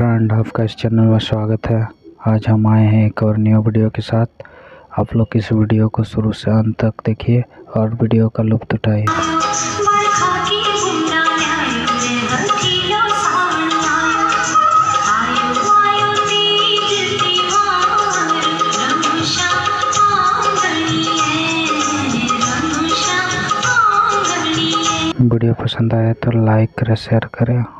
Friend आपका इस channel में स्वागत है। आज हम आए हैं एक और न्यू वीडियो के साथ। आप लोग इस वीडियो को शुरू से अंत तक देखिए और वीडियो का लुप्त उठाइए। वीडियो पसंद आए तो लाइक करें शेयर करें